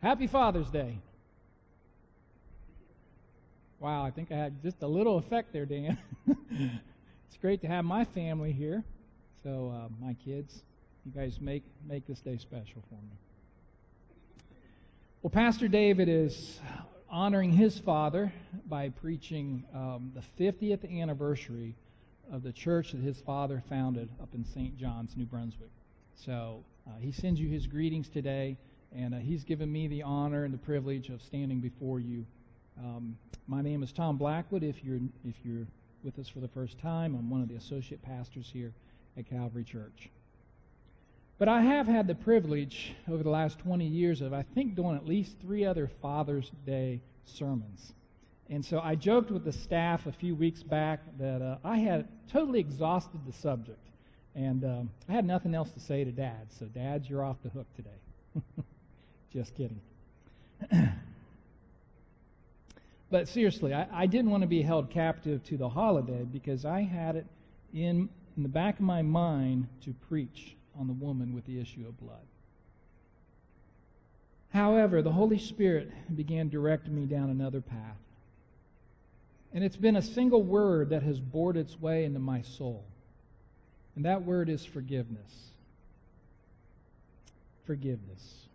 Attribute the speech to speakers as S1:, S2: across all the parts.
S1: Happy Father's Day. Wow, I think I had just a little effect there, Dan. it's great to have my family here. So, uh, my kids, you guys make, make this day special for me. Well, Pastor David is honoring his father by preaching um, the 50th anniversary of the church that his father founded up in St. John's, New Brunswick. So, uh, he sends you his greetings today. And uh, he's given me the honor and the privilege of standing before you. Um, my name is Tom Blackwood. If you're, if you're with us for the first time, I'm one of the associate pastors here at Calvary Church. But I have had the privilege over the last 20 years of, I think, doing at least three other Father's Day sermons. And so I joked with the staff a few weeks back that uh, I had totally exhausted the subject. And um, I had nothing else to say to Dad. So, Dads, you're off the hook today. Just kidding. but seriously, I, I, didn't want to be held captive to the holiday because I had it in, in the back of my mind to preach on the woman with the issue of blood. However, the Holy Spirit began directing me down another path. And it's been a single word that has bored its way into my soul. And that word is forgiveness. Forgiveness.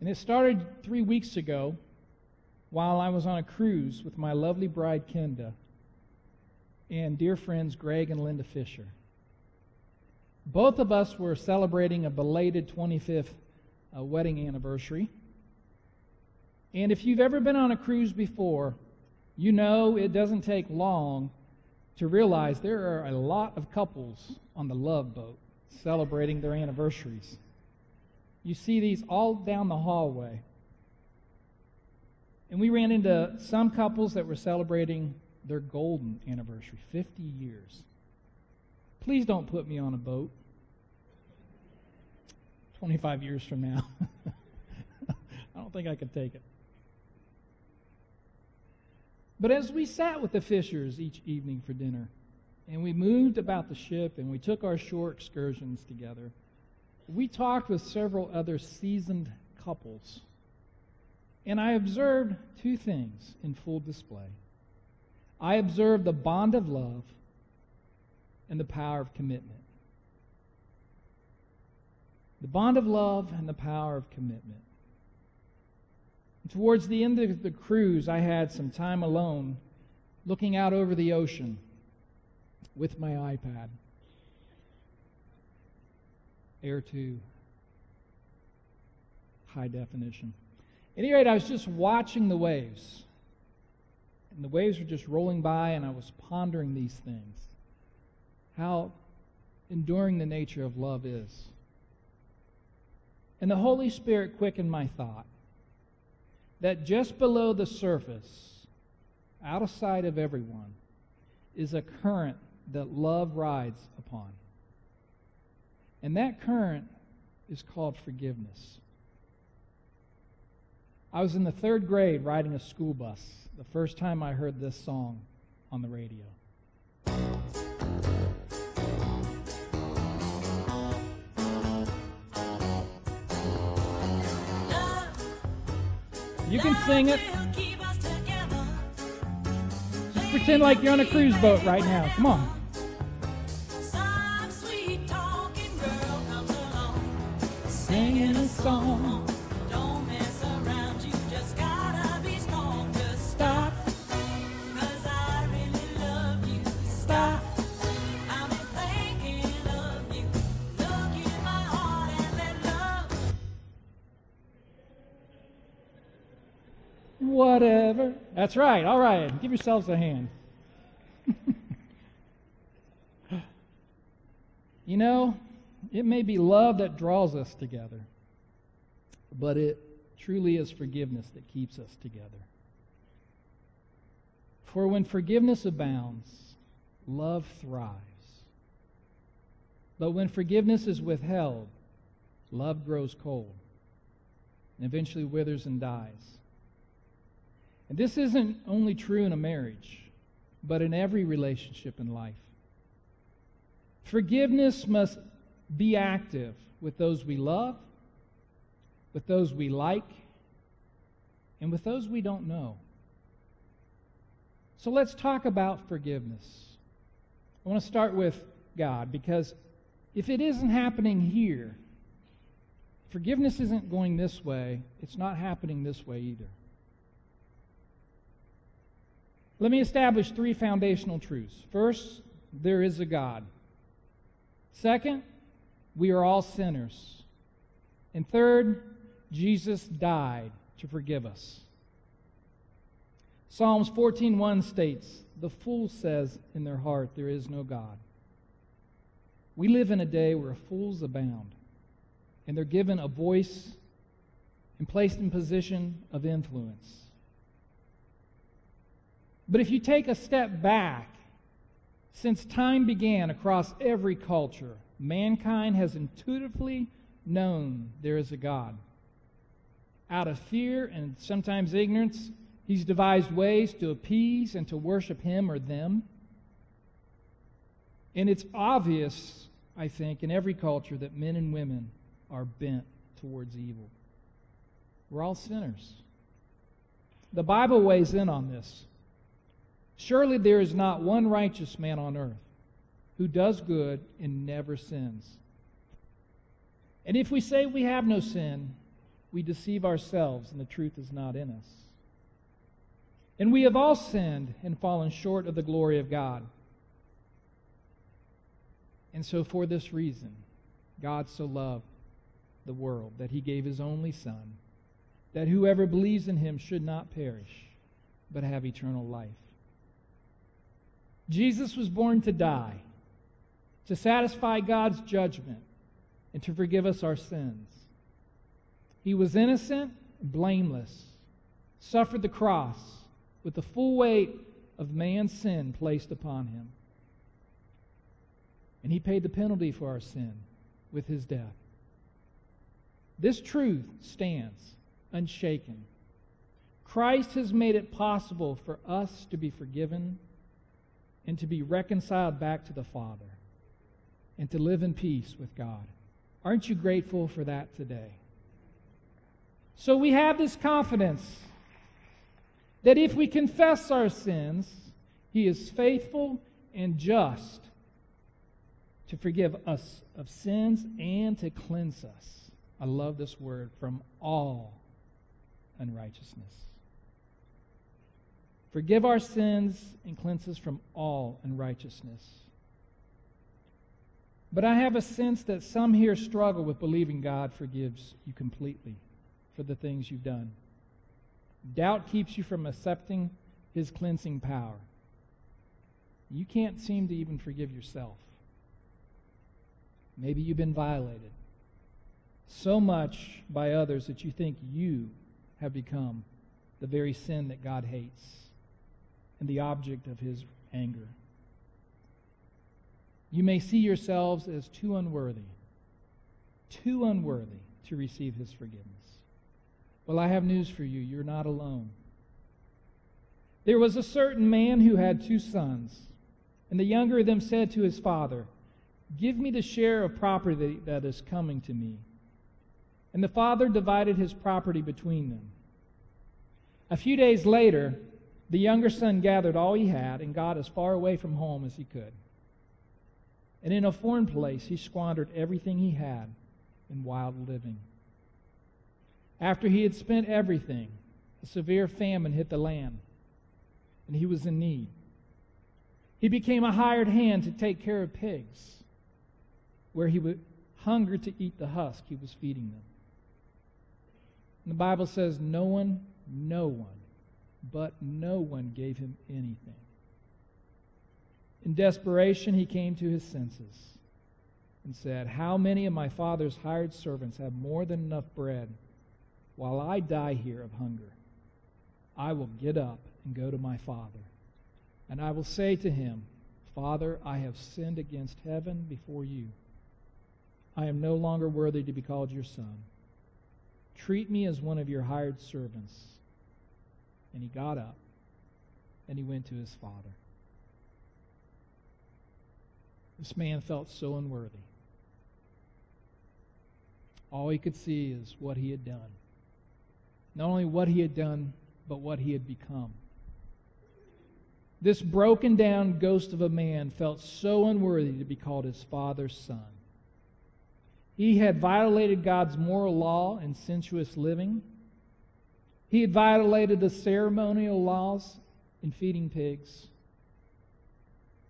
S1: And it started three weeks ago while I was on a cruise with my lovely bride, Kenda, and dear friends, Greg and Linda Fisher. Both of us were celebrating a belated 25th uh, wedding anniversary. And if you've ever been on a cruise before, you know it doesn't take long to realize there are a lot of couples on the love boat celebrating their anniversaries. You see these all down the hallway. And we ran into some couples that were celebrating their golden anniversary 50 years. Please don't put me on a boat 25 years from now. I don't think I could take it. But as we sat with the Fishers each evening for dinner, and we moved about the ship and we took our shore excursions together, we talked with several other seasoned couples, and I observed two things in full display. I observed the bond of love and the power of commitment. The bond of love and the power of commitment. towards the end of the cruise, I had some time alone looking out over the ocean with my iPad. Air 2, high definition. At any rate, I was just watching the waves. And the waves were just rolling by, and I was pondering these things. How enduring the nature of love is. And the Holy Spirit quickened my thought that just below the surface, out of sight of everyone, is a current that love rides upon. And that current is called forgiveness. I was in the third grade riding a school bus the first time I heard this song on the radio. You can sing it. Just pretend like you're on a cruise boat right now. Come on. Singing a song. Don't mess around, you just gotta be strong. Just stop, cause I really love you. Stop, I'm thinking of you. Look in my heart and let love. Whatever. That's right, all right. Give yourselves a hand. you know, it may be love that draws us together, but it truly is forgiveness that keeps us together. For when forgiveness abounds, love thrives. But when forgiveness is withheld, love grows cold and eventually withers and dies. And this isn't only true in a marriage, but in every relationship in life. Forgiveness must be active with those we love, with those we like, and with those we don't know. So let's talk about forgiveness. I want to start with God because if it isn't happening here, forgiveness isn't going this way, it's not happening this way either. Let me establish three foundational truths. First, there is a God. Second, we are all sinners. And third, Jesus died to forgive us. Psalms 14:1 states, "The fool says in their heart there is no God." We live in a day where fools abound, and they're given a voice and placed in position of influence. But if you take a step back, since time began across every culture, mankind has intuitively known there is a God. Out of fear and sometimes ignorance, he's devised ways to appease and to worship him or them. And it's obvious I think, in every culture that men and women are bent towards evil. We're all sinners. The Bible weighs in on this. Surely there is not one righteous man on earth who does good and never sins. And if we say we have no sin, we deceive ourselves and the truth is not in us. And we have all sinned and fallen short of the glory of God. And so, for this reason, God so loved the world that he gave his only Son, that whoever believes in him should not perish, but have eternal life. Jesus was born to die, to satisfy God's judgment, and to forgive us our sins. He was innocent, blameless, suffered the cross with the full weight of man's sin placed upon him. And he paid the penalty for our sin with his death. This truth stands unshaken. Christ has made it possible for us to be forgiven and to be reconciled back to the Father and to live in peace with God. Aren't you grateful for that today? So we have this confidence that if we confess our sins, He is faithful and just to forgive us of sins and to cleanse us. I love this word from all unrighteousness. Forgive our sins and cleanse us from all unrighteousness. But I have a sense that some here struggle with believing God forgives you completely for the things you've done. Doubt keeps you from accepting his cleansing power. You can't seem to even forgive yourself. Maybe you've been violated so much by others that you think you have become the very sin that God hates and the object of his anger. You may see yourselves as too unworthy, too unworthy to receive his forgiveness. Well, I have news for you. You're not alone. There was a certain man who had two sons, and the younger of them said to his father, Give me the share of property that is coming to me. And the father divided his property between them. A few days later, the younger son gathered all he had and got as far away from home as he could. And in a foreign place, he squandered everything he had in wild living. After he had spent everything, a severe famine hit the land, and he was in need. He became a hired hand to take care of pigs where he would hunger to eat the husk, he was feeding them. And the Bible says, No one, no one, but no one gave him anything. In desperation, he came to his senses and said, How many of my father's hired servants have more than enough bread while I die here of hunger? I will get up and go to my father. And I will say to him, Father, I have sinned against heaven before you I am no longer worthy to be called your son. Treat me as one of your hired servants. And he got up and he went to his father. This man felt so unworthy. all he could see is what he had done. Not only what he had done, but what he had become. This broken down ghost of a man felt so unworthy to be called his father's son. He had violated God's moral law and sensuous living. He had violated the ceremonial laws in feeding pigs.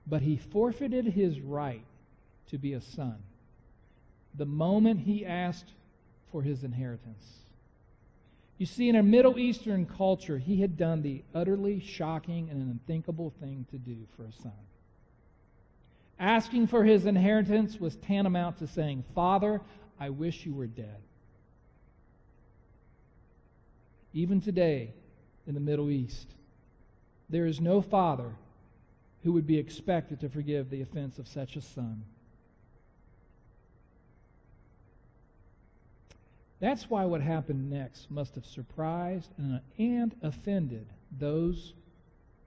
S1: But he forfeited his right to be a son the moment he asked for his inheritance. You see, in a Middle Eastern culture, he had done the utterly shocking and unthinkable thing to do for a son. Asking for his inheritance was tantamount to saying, Father, I wish you were dead. Even today, in the Middle East, there is no father who would be expected to forgive the offense of such a son. That's why what happened next must have surprised and, and offended those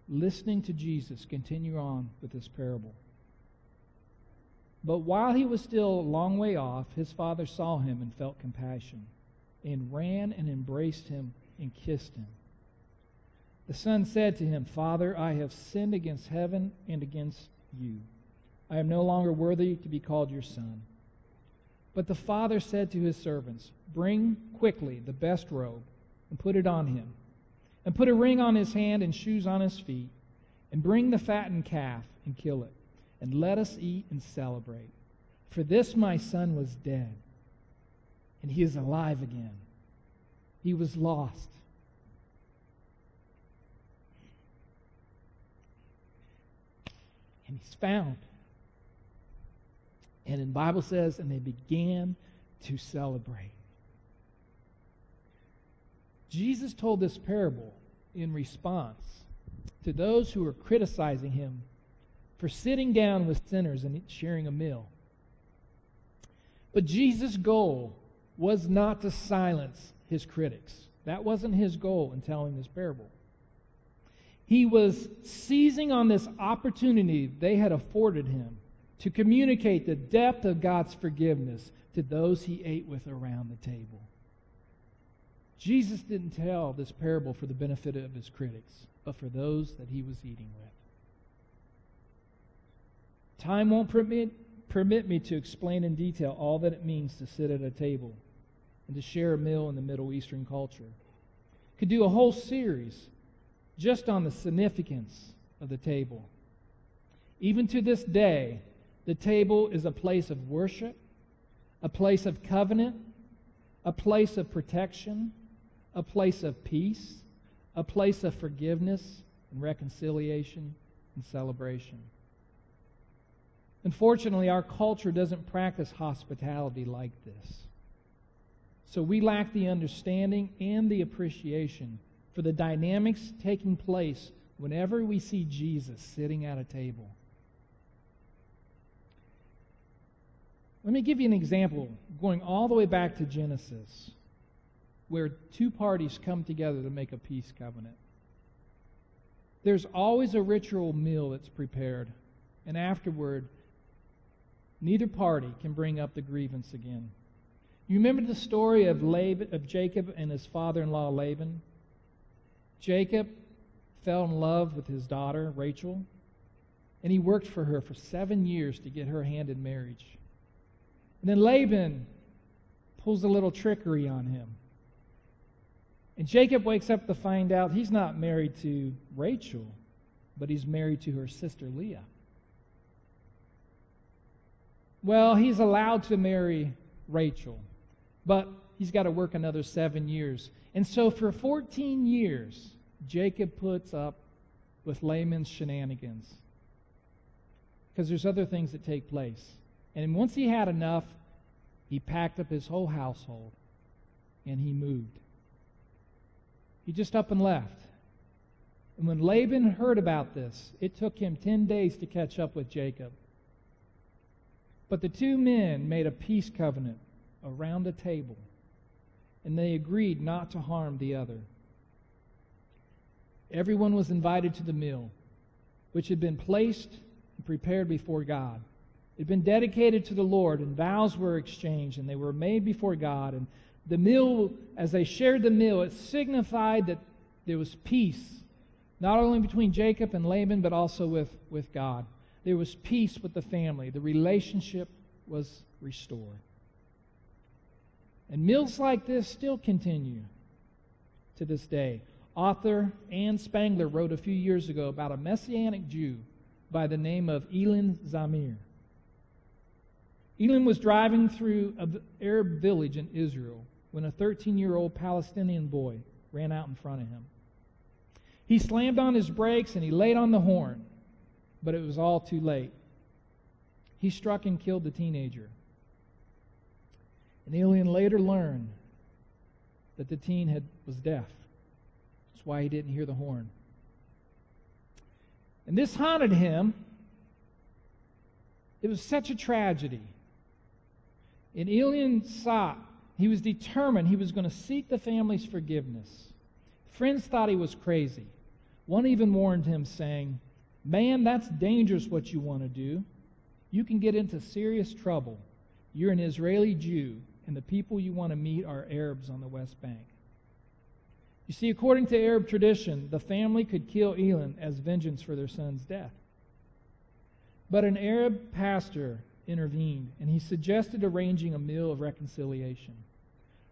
S1: listening to Jesus continue on with this parable. But while he was still a long way off, his father saw him and felt compassion, and ran and embraced him and kissed him. The son said to him, Father, I have sinned against heaven and against you. I am no longer worthy to be called your son. But the father said to his servants, Bring quickly the best robe and put it on him, and put a ring on his hand and shoes on his feet, and bring the fattened calf and kill it, and let us eat and celebrate. For this my son was dead, and he is alive again. He was lost. And he's found. And the Bible says, and they began to celebrate. Jesus told this parable in response to those who were criticizing him for sitting down with sinners and sharing a meal. But Jesus' goal was not to silence his critics. That wasn't his goal in telling this parable. He was seizing on this opportunity they had afforded him to communicate the depth of God's forgiveness to those he ate with around the table. Jesus didn't tell this parable for the benefit of his critics, but for those that he was eating with. Time won't permit, permit me to explain in detail all that it means to sit at a table and to share a meal in the Middle Eastern culture. Could do a whole series just on the significance of the table. Even to this day, the table is a place of worship, a place of covenant, a place of protection, a place of peace, a place of forgiveness and reconciliation and celebration. Unfortunately, our culture doesn't practice hospitality like this. So we lack the understanding and the appreciation for the dynamics taking place whenever we see Jesus sitting at a table. Let me give you an example going all the way back to Genesis, where two parties come together to make a peace covenant. There's always a ritual meal that's prepared, and afterward, neither party can bring up the grievance again. You remember the story of, Laban, of Jacob and his father in law Laban? Jacob fell in love with his daughter, Rachel, and he worked for her for seven years to get her hand in marriage. And then Laban pulls a little trickery on him. And Jacob wakes up to find out he's not married to Rachel, but he's married to her sister Leah. Well, he's allowed to marry Rachel, but he's got to work another seven years. And so for 14 years, Jacob puts up with Laban's shenanigans because there's other things that take place. And once he had enough, he packed up his whole household and he moved. He just up and left. And when Laban heard about this, it took him 10 days to catch up with Jacob. But the two men made a peace covenant around a table, and they agreed not to harm the other. Everyone was invited to the meal, which had been placed and prepared before God. It had been dedicated to the Lord, and vows were exchanged, and they were made before God. And the meal, as they shared the meal, it signified that there was peace, not only between Jacob and Laban, but also with, with God. There was peace with the family. The relationship was restored. And meals like this still continue to this day. Author Ann Spangler wrote a few years ago about a Messianic Jew by the name of Ilan Zamir. Ilan was driving through an Arab village in Israel when a 13 year old Palestinian boy ran out in front of him. He slammed on his brakes and he laid on the horn, but it was all too late. He struck and killed the teenager. Ilan later learned that the teen had, was deaf. That's why he didn't hear the horn. And this haunted him. It was such a tragedy. And Ilan sought, he was determined he was going to seek the family's forgiveness. Friends thought he was crazy. One even warned him, saying, Man, that's dangerous what you want to do. You can get into serious trouble. You're an Israeli Jew, and the people you want to meet are Arabs on the West Bank. You see, according to Arab tradition, the family could kill Ilan as vengeance for their son's death. But an Arab pastor intervened, and he suggested arranging a meal of reconciliation.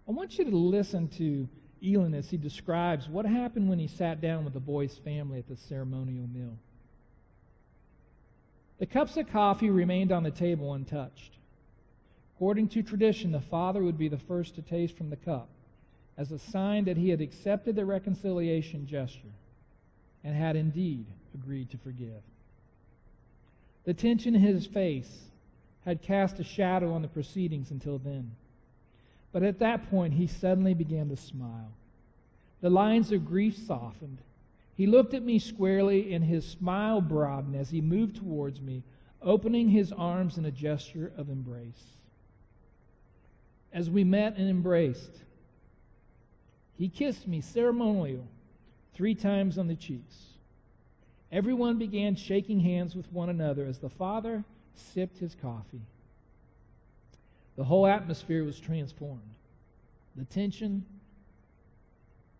S1: I want you to listen to Ilan as he describes what happened when he sat down with the boy's family at the ceremonial meal. The cups of coffee remained on the table untouched. According to tradition, the father would be the first to taste from the cup as a sign that he had accepted the reconciliation gesture and had indeed agreed to forgive. The tension in his face had cast a shadow on the proceedings until then. But at that point, he suddenly began to smile. The lines of grief softened. He looked at me squarely, and his smile broadened as he moved towards me, opening his arms in a gesture of embrace. As we met and embraced, he kissed me ceremonially three times on the cheeks. Everyone began shaking hands with one another as the father sipped his coffee. The whole atmosphere was transformed. The tension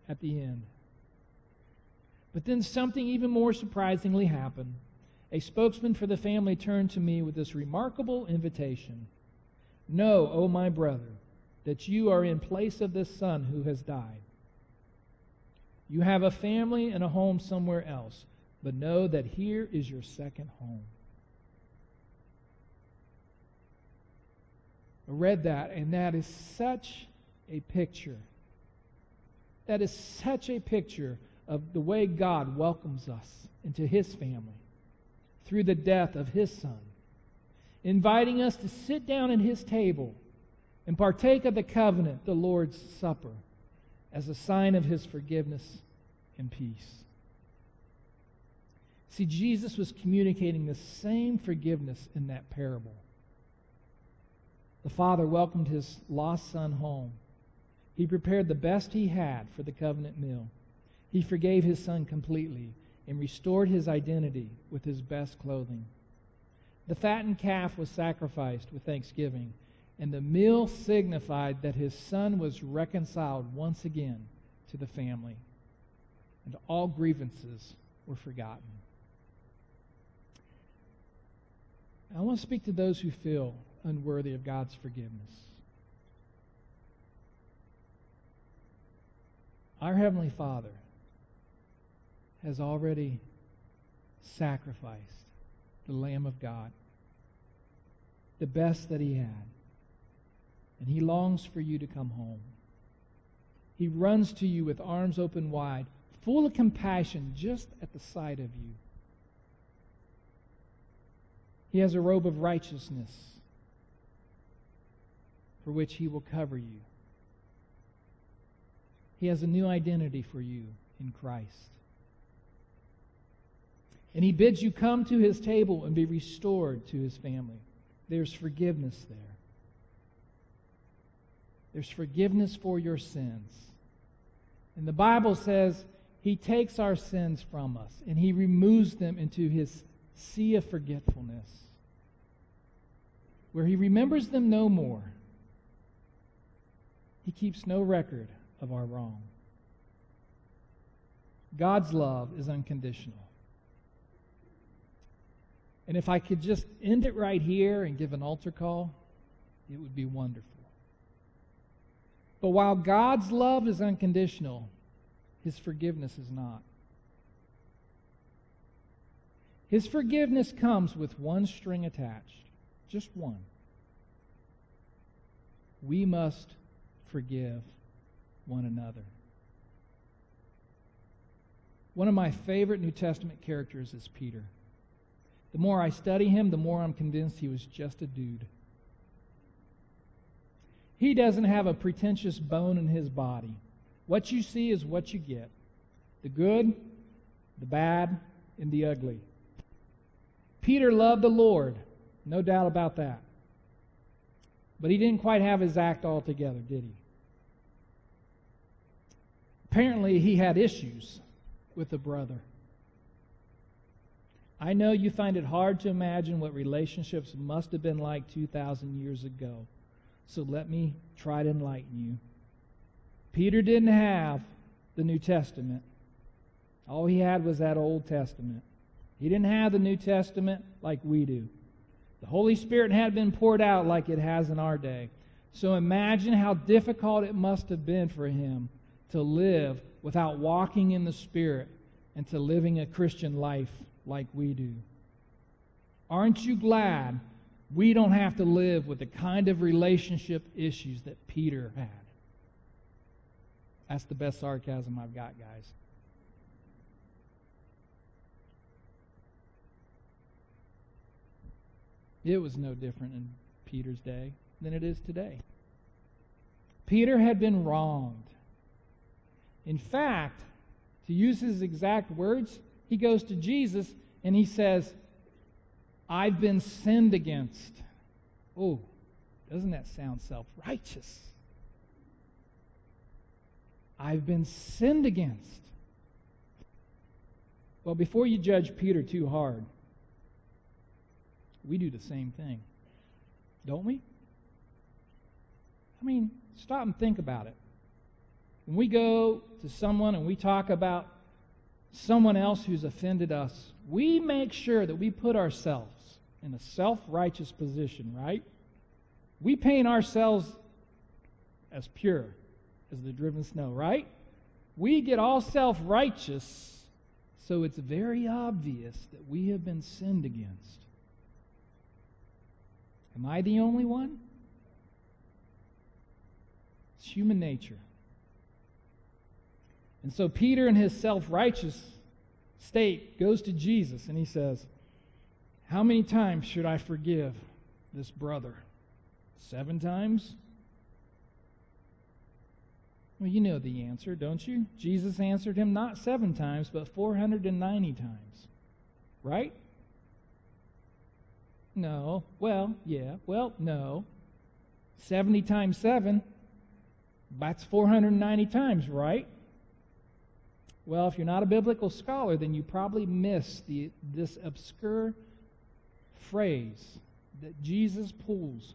S1: at the end. But then something even more surprisingly happened. A spokesman for the family turned to me with this remarkable invitation Know, O oh my brother, that you are in place of this son who has died. You have a family and a home somewhere else, but know that here is your second home. I read that, and that is such a picture. That is such a picture of the way God welcomes us into his family through the death of his son, inviting us to sit down at his table and partake of the covenant, the Lord's Supper, as a sign of his forgiveness and peace. See, Jesus was communicating the same forgiveness in that parable. The father welcomed his lost son home. He prepared the best he had for the covenant meal. He forgave his son completely and restored his identity with his best clothing. The fattened calf was sacrificed with thanksgiving, and the meal signified that his son was reconciled once again to the family, and all grievances were forgotten. I want to speak to those who feel unworthy of God's forgiveness. Our Heavenly Father has already sacrificed the Lamb of God, the best that He had. And He longs for you to come home. He runs to you with arms open wide, full of compassion just at the sight of you. He has a robe of righteousness for which He will cover you. He has a new identity for you in Christ. And He bids you come to His table and be restored to His family. There's forgiveness there. There's forgiveness for your sins. And the Bible says He takes our sins from us and He removes them into His sea of forgetfulness. where he remembers them no more. He keeps no record of our wrong. God's love is unconditional. And if I could just end it right here and give an altar call, it would be wonderful. But while God's love is unconditional, his forgiveness is not. His forgiveness comes with one string attached, just one. We must forgive one another. One of my favorite New Testament characters is Peter. The more I study him, the more I'm convinced he was just a dude. He doesn't have a pretentious bone in his body. What you see is what you get the good, the bad, and the ugly. Peter loved the Lord, no doubt about that. But he didn't quite have his act all together, did he? Apparently, he had issues with a brother. I know you find it hard to imagine what relationships must have been like 2,000 years ago. So let me try to enlighten you. Peter didn't have the New Testament, all he had was that Old Testament. He didn't have the New Testament like we do. The Holy Spirit had been poured out like it has in our day. So imagine how difficult it must have been for him to live without walking in the Spirit and to living a Christian life like we do. Aren't you glad we don't have to live with the kind of relationship issues that Peter had? That's the best sarcasm I've got, guys. It was no different in Peter's day than it is today. Peter had been wronged. In fact, to use his exact words, he goes to Jesus and he says, I've been sinned against. Oh, doesn't that sound self righteous? I've been sinned against. Well, before you judge Peter too hard, we do the same thing, don't we? I mean, stop and think about it. When we go to someone and we talk about someone else who's offended us, we make sure that we put ourselves in a self righteous position, right? We paint ourselves as pure as the driven snow, right? We get all self righteous, so it's very obvious that we have been sinned against. Am I the only one? It's human nature. And so Peter, in his self righteous state, goes to Jesus and he says, How many times should I forgive this brother? Seven times? Well, you know the answer, don't you? Jesus answered him not seven times, but 490 times. Right? No. Well, yeah. Well, no. 70 times 7, that's 490 times, right? Well, if you're not a biblical scholar, then you probably miss the, this obscure phrase that Jesus pulls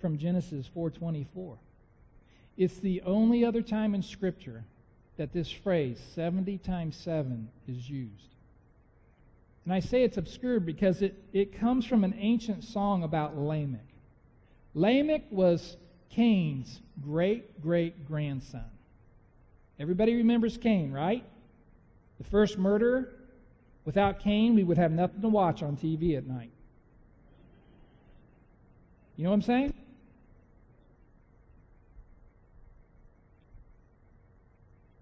S1: from Genesis 4:24. It's the only other time in Scripture that this phrase, 70 times 7, is used. And I say it's obscure because it, it comes from an ancient song about Lamech. Lamech was Cain's great great grandson. Everybody remembers Cain, right? The first murderer. Without Cain, we would have nothing to watch on TV at night. You know what I'm saying?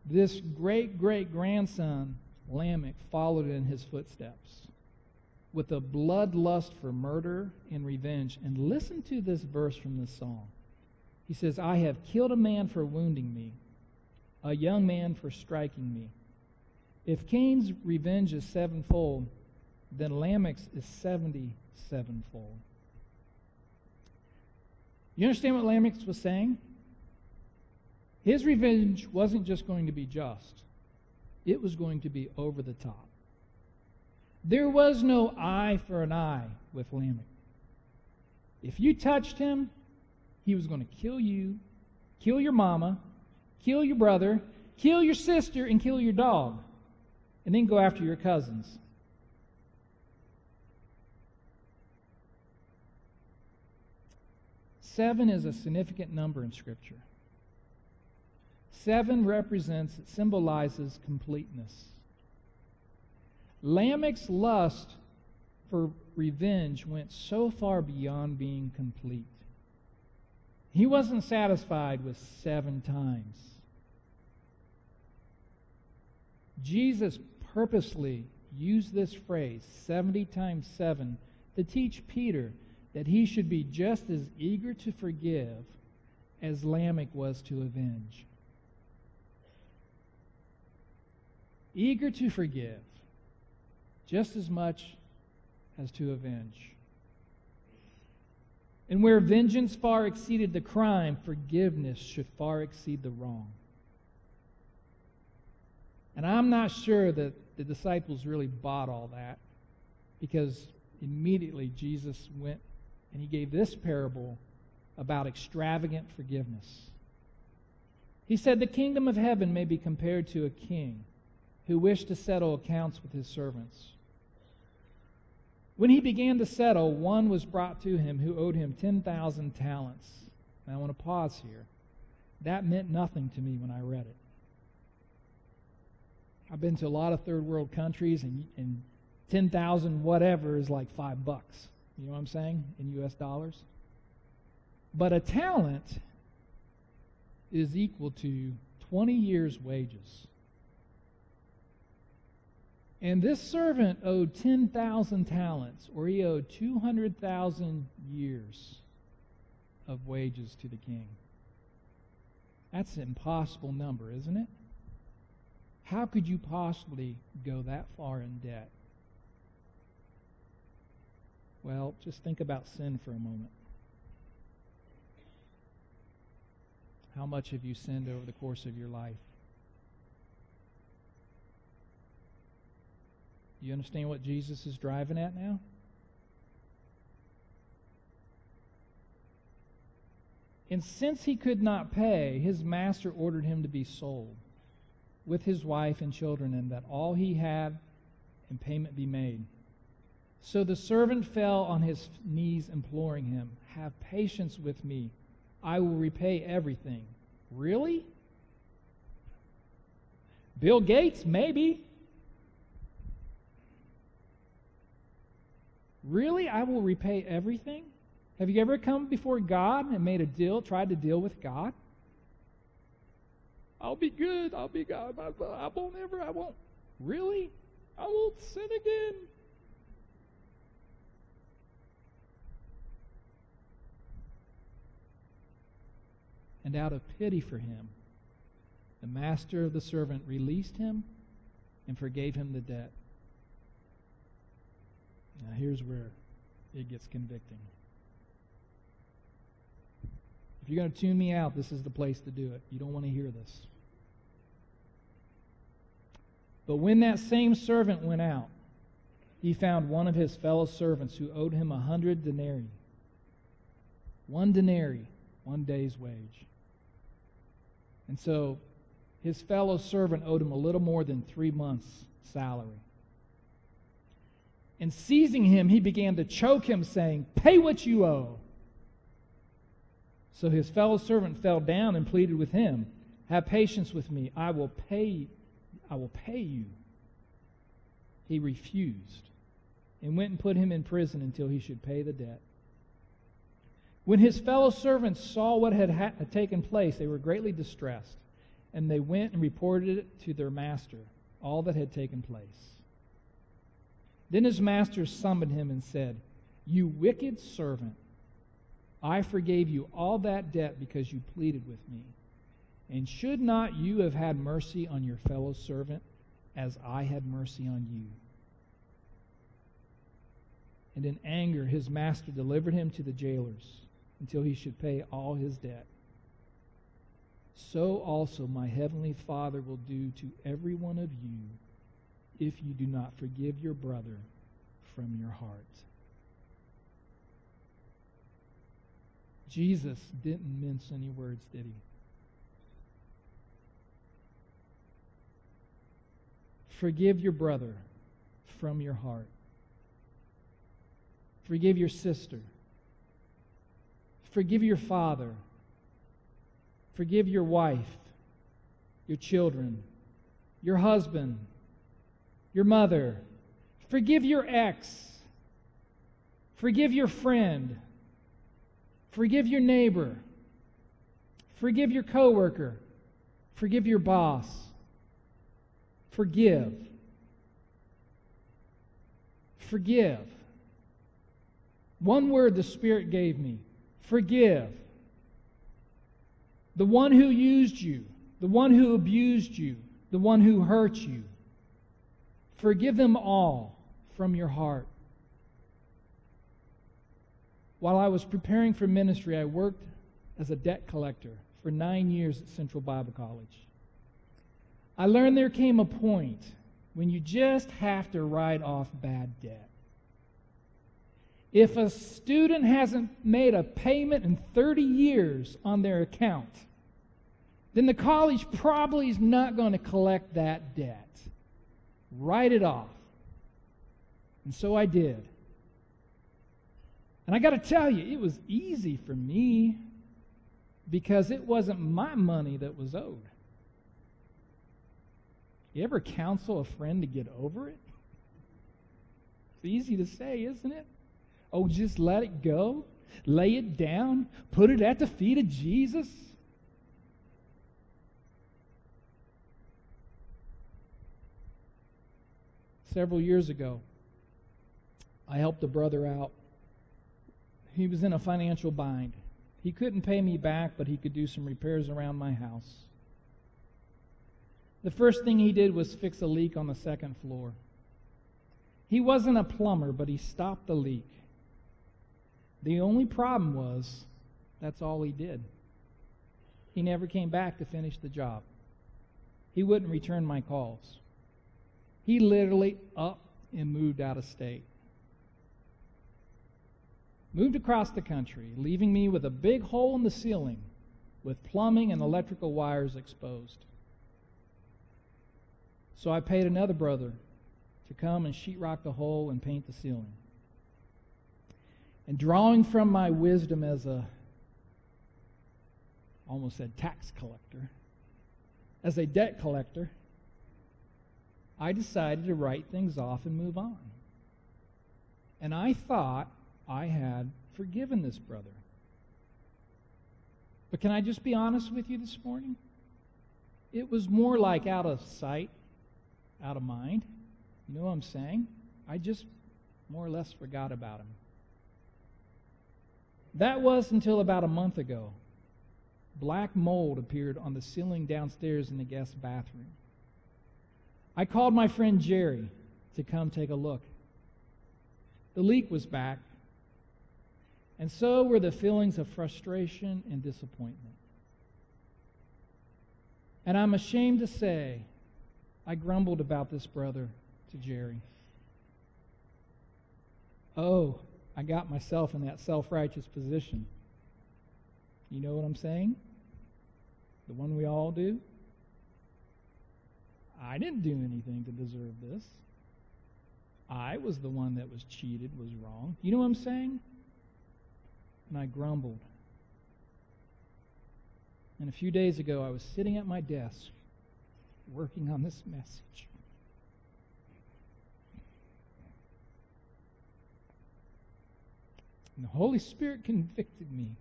S1: This great great grandson Lamech followed in his footsteps with a bloodlust for murder and revenge. And listen to this verse from this song. He says, I have killed a man for wounding me, a young man for striking me. If Cain's revenge is sevenfold, then Lamech's is seventy sevenfold. You understand what Lamech was saying? His revenge wasn't just going to be just, it was going to be over the top. There was no eye for an eye with Lamech. If you touched him, he was going to kill you, kill your mama, kill your brother, kill your sister, and kill your dog, and then go after your cousins. Seven is a significant number in Scripture. Seven represents, symbolizes completeness. Lamech's lust for revenge went so far beyond being complete. He wasn't satisfied with seven times. Jesus purposely used this phrase, 70 times 7, to teach Peter that he should be just as eager to forgive as Lamech was to avenge. Eager to forgive just as much as to avenge. And where vengeance far exceeded the crime, forgiveness should far exceed the wrong. And I'm not sure that the disciples really bought all that because immediately Jesus went and he gave this parable about extravagant forgiveness. He said, The kingdom of heaven may be compared to a king who wished to settle accounts with his servants. When he began to settle, one was brought to him who owed him 10,000 talents. Now, I want to pause here. That meant nothing to me when I read it. I've been to a lot of third world countries, and, and 10,000 whatever is like five bucks. You know what I'm saying? In U.S. dollars. But a talent is equal to 20 years' wages. And this servant owed 10,000 talents, or he owed 200,000 years of wages to the king. That's an impossible number, isn't it? How could you possibly go that far in debt? Well, just think about sin for a moment. How much have you sinned over the course of your life? You understand what Jesus is driving at now? And since he could not pay, his master ordered him to be sold with his wife and children, and that all he had and payment be made. So the servant fell on his knees, imploring him, Have patience with me. I will repay everything. Really? Bill Gates, maybe. Really? I will repay everything? Have you ever come before God and made a deal, tried to deal with God? I'll be good. I'll be God. I won't ever. I won't. Really? I won't sin again. And out of pity for him, the master of the servant released him and forgave him the debt. Now, here's where it gets convicting. If you're going to tune me out, this is the place to do it. You don't want to hear this. But when that same servant went out, he found one of his fellow servants who owed him a hundred denarii. One denarii, one day's wage. And so his fellow servant owed him a little more than three months' salary. And seizing him, he began to choke him, saying, Pay what you owe. So his fellow servant fell down and pleaded with him, Have patience with me. I will pay, I will pay you. He refused and went and put him in prison until he should pay the debt. When his fellow servants saw what had, ha- taken place, they were greatly distressed, and they went and reported it to their master, all that had taken place. Then his master summoned him and said, You wicked servant, I forgave you all that debt because you pleaded with me. And should not you have had mercy on your fellow servant as I had mercy on you? And in anger, his master delivered him to the jailers until he should pay all his debt. So also my heavenly Father will do to every one of you if you do not forgive your brother from your heart. Jesus didn't mince any words, did he? Forgive your brother from your heart. Forgive your sister. Forgive your father. Forgive your wife, your children, your husband, your mother. Forgive your ex. Forgive your friend. Forgive your neighbor. Forgive your coworker. Forgive your boss. Forgive. Forgive. One word the Spirit gave me forgive. The one who used you, the one who abused you, the one who hurt you. Forgive them all from your heart. While I was preparing for ministry, I worked as a debt collector for nine years at Central Bible College. I learned there came a point when you just have to write off bad debt. If a student hasn't made a payment in 30 years on their account, then the college probably is not going to collect that debt. Write it off. And so I did. And I got to tell you, it was easy for me because it wasn't my money that was owed. You ever counsel a friend to get over it? It's easy to say, isn't it? Oh, just let it go. Lay it down. Put it at the feet of Jesus. Several years ago, I helped a brother out. He was in a financial bind. He couldn't pay me back, but he could do some repairs around my house. The first thing he did was fix a leak on the second floor. He wasn't a plumber, but he stopped the leak. The only problem was that's all he did. He never came back to finish the job. He wouldn't return my calls. He literally up and moved out of state. Moved across the country, leaving me with a big hole in the ceiling with plumbing and electrical wires exposed. So I paid another brother to come and sheetrock the hole and paint the ceiling. And drawing from my wisdom as a, almost said tax collector, as a debt collector, I decided to write things off and move on. And I thought I had forgiven this brother. But can I just be honest with you this morning? It was more like out of sight, out of mind. You know what I'm saying? I just more or less forgot about him. That was until about a month ago. Black mold appeared on the ceiling downstairs in the guest bathroom. I called my friend Jerry to come take a look. The leak was back, and so were the feelings of frustration and disappointment. And I'm ashamed to say, I grumbled about this brother to Jerry. Oh, I got myself in that self righteous position. You know what I'm saying? The one we all do? I didn't do anything to deserve this. I was the one that was cheated, was wrong. You know what I'm saying? And I grumbled. And a few days ago, I was sitting at my desk working on this message. And the Holy Spirit convicted me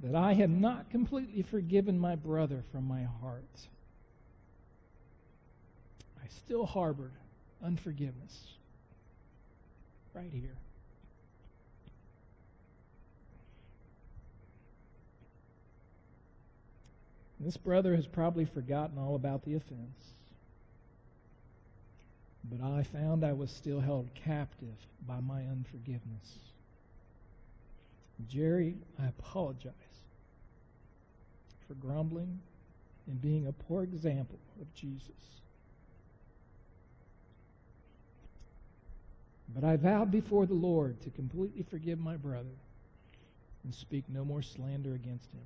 S1: that I had not completely forgiven my brother from my heart. I still harbored unforgiveness right here. This brother has probably forgotten all about the offense. But I found I was still held captive by my unforgiveness. Jerry, I apologize for grumbling and being a poor example of Jesus. But I vowed before the Lord to completely forgive my brother and speak no more slander against him.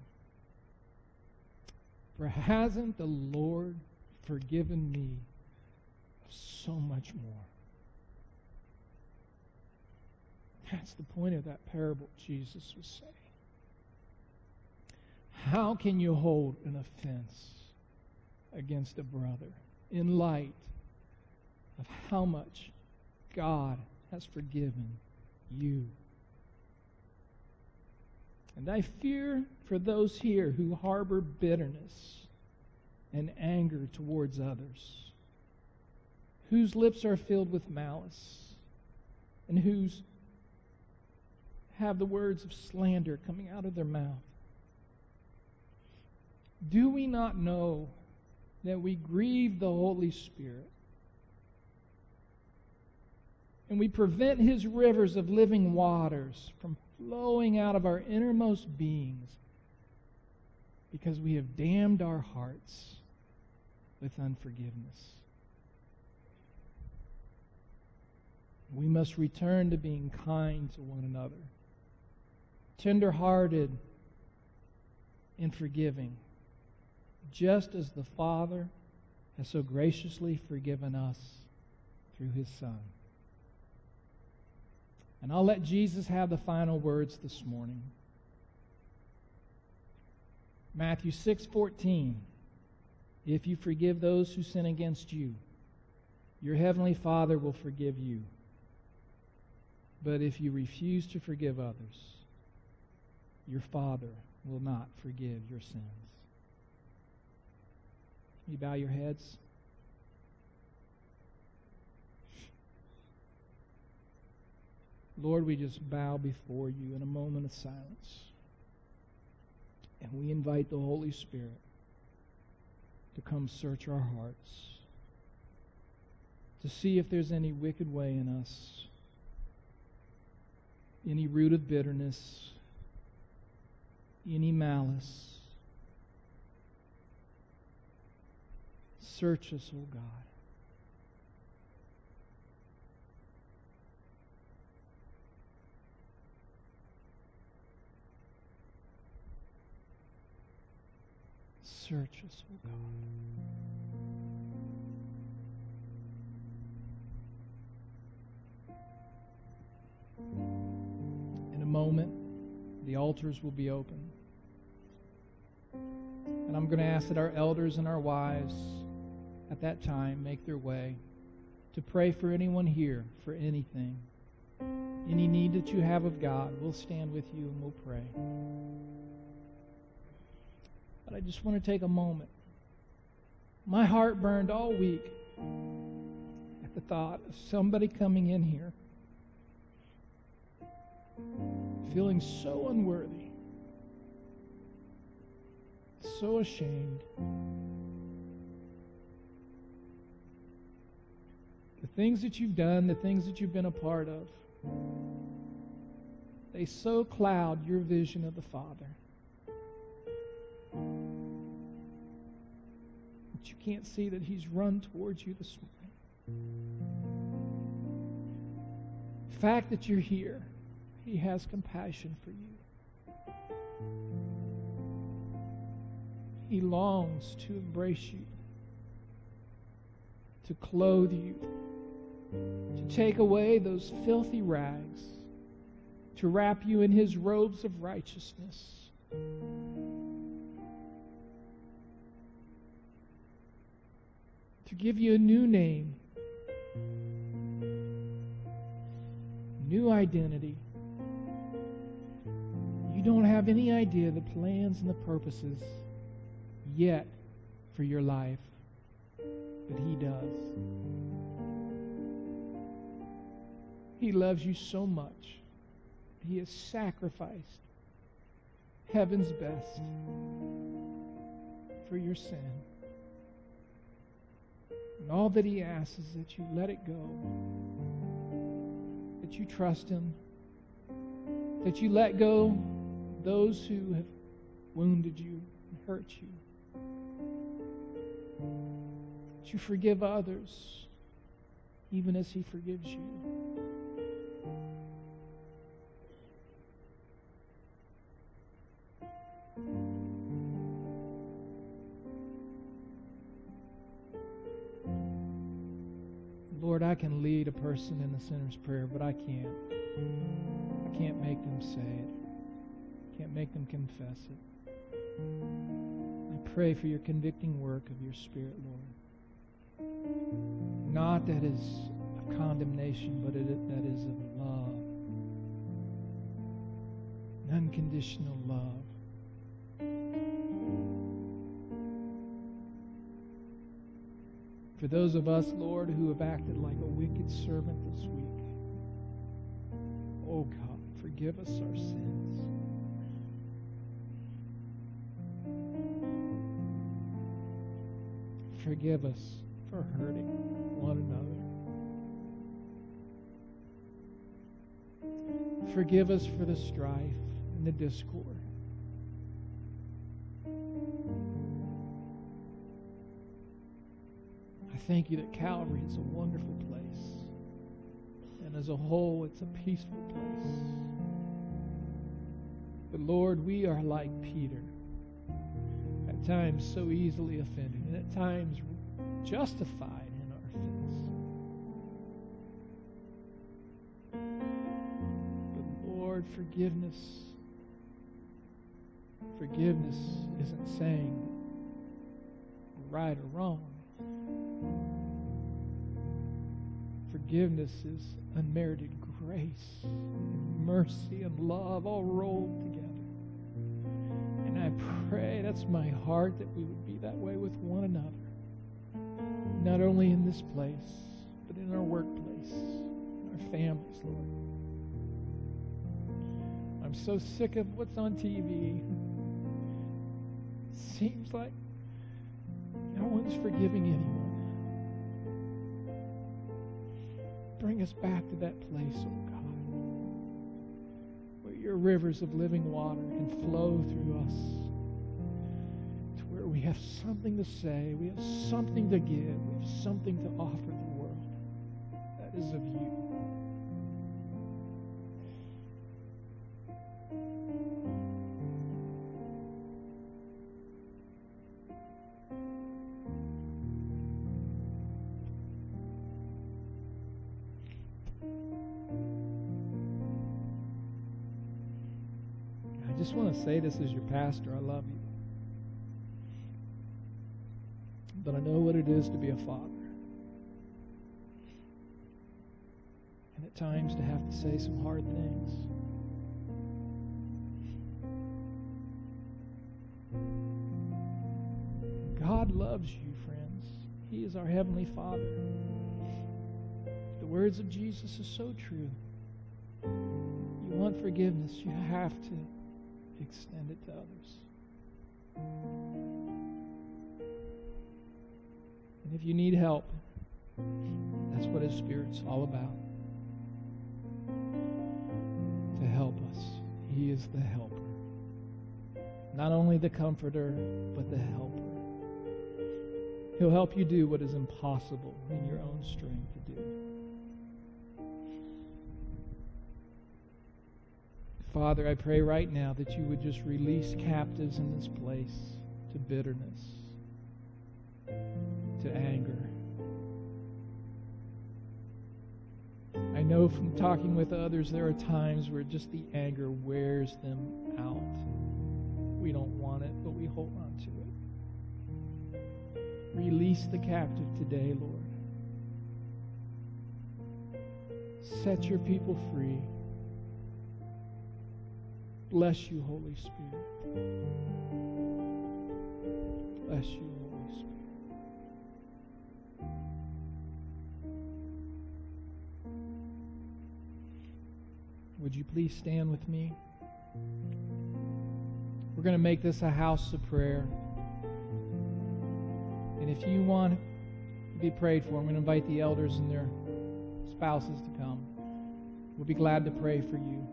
S1: For hasn't the Lord forgiven me so much more? That's the point of that parable Jesus was saying. How can you hold an offense against a brother in light of how much God has forgiven you? And I fear for those here who harbor bitterness and anger towards others, whose lips are filled with malice, and whose have the words of slander coming out of their mouth. Do we not know that we grieve the Holy Spirit? And we prevent his rivers of living waters from flowing out of our innermost beings because we have dammed our hearts with unforgiveness. We must return to being kind to one another, tenderhearted and forgiving, just as the Father has so graciously forgiven us through his Son. And I'll let Jesus have the final words this morning. Matthew 6:14 If you forgive those who sin against you, your heavenly Father will forgive you. But if you refuse to forgive others, your Father will not forgive your sins. You bow your heads. Lord, we just bow before you in a moment of silence. And we invite the Holy Spirit to come search our hearts, to see if there's any wicked way in us, any root of bitterness, any malice. Search us, O oh God. Search us, O oh God. In a moment, the altars will be open. And I'm going to ask that our elders and our wives at that time make their way to pray for anyone here for anything. Any need that you have of God, we'll stand with you and we'll pray. But I just want to take a moment. My heart burned all week at the thought of somebody coming in here feeling so unworthy, so ashamed. The things that you've done, the things that you've been a part of, they so cloud your vision of the Father. You can't see that He's run towards you this morning. The fact that you're here, He has compassion for you. He longs to embrace you, to clothe you, to take away those filthy rags, to wrap you in His robes of righteousness to give you a new name, new identity. You don't have any idea the plans and the purposes yet for your life, but He does. He loves you so much. He has sacrificed heaven's best for your sin. And all that He asks is that you let it go, that you trust Him, that you let go those who have wounded you and hurt you, that you forgive others even as He forgives you. Can lead a person in the sinner's prayer, but I can't. I can't make them say it. I Can't make them confess it. I pray for your convicting work of your Spirit, Lord. Not that is of condemnation, but it, that is of love. Unconditional love. For those of us, Lord, who have acted like a wicked servant this week, oh God, forgive us our sins. Forgive us for hurting one another. Forgive us for the strife and the discord. Thank you that Calvary is a wonderful place. And as a whole, it's a peaceful place. But Lord, we are like Peter, at times so easily offended, and at times justified in our offense. But Lord, forgiveness. Forgiveness isn't saying right or wrong. Forgiveness is unmerited grace, and mercy, and love all rolled together. And I pray, that's my heart, that we would be that way with one another. Not only in this place, but in our workplace, in our families, Lord. I'm so sick of what's on TV. Seems like no one's forgiving anyone. Bring us back to that place, oh God, where your rivers of living water can flow through us to where we have something to say, we have something to give, we have something to offer the world that is of you. Say this as your pastor. I love you. But I know what it is to be a father. And at times to have to say some hard things. God loves you, friends. He is our Heavenly Father. The words of Jesus are so true. You want forgiveness, you have to extend it to others. And if you need help, that's what His Spirit's all about. To help us. He is the helper. Not only the comforter, but the helper. He'll help you do what is impossible in your own strength to do. Father, I pray right now that you would just release captives in this place to bitterness, to anger. I know from talking with others, there are times where just the anger wears them out. We don't want it, but we hold on to it. Release the captive today, Lord. Set your people free. Bless you, Holy Spirit. Bless you, Holy Spirit. Would you please stand with me? We're going to make this a house of prayer. And if you want to be prayed for, I'm going to invite the elders and their spouses to come. We'll be glad to pray for you.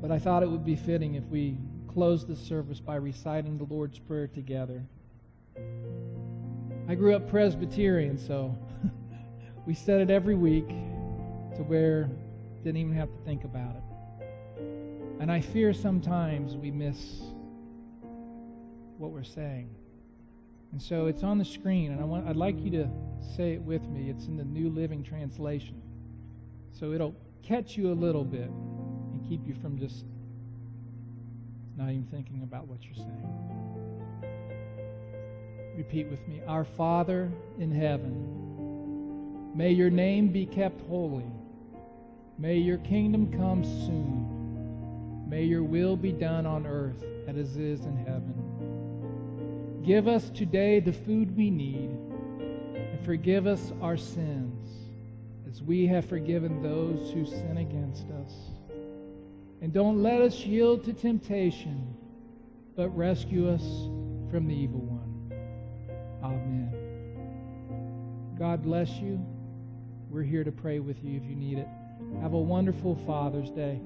S1: But I thought it would be fitting if we close the service by reciting the Lord's Prayer together. I grew up Presbyterian, so we said it every week to where didn't even have to think about it. And I fear sometimes we miss what we're saying. And so it's on the screen, and I want, I'd like you to say it with me. It's in the New Living Translation. So it'll catch you a little bit keep you from just not even thinking about what you're saying. Repeat with me Our Father in heaven, may your name be kept holy. May your kingdom come soon. May your will be done on earth as it is in heaven. Give us today the food we need and forgive us our sins as we have forgiven those who sin against us. And don't let us yield to temptation, but rescue us from the evil one. Amen. God bless you. We're here to pray with you if you need it. Have a wonderful Father's Day.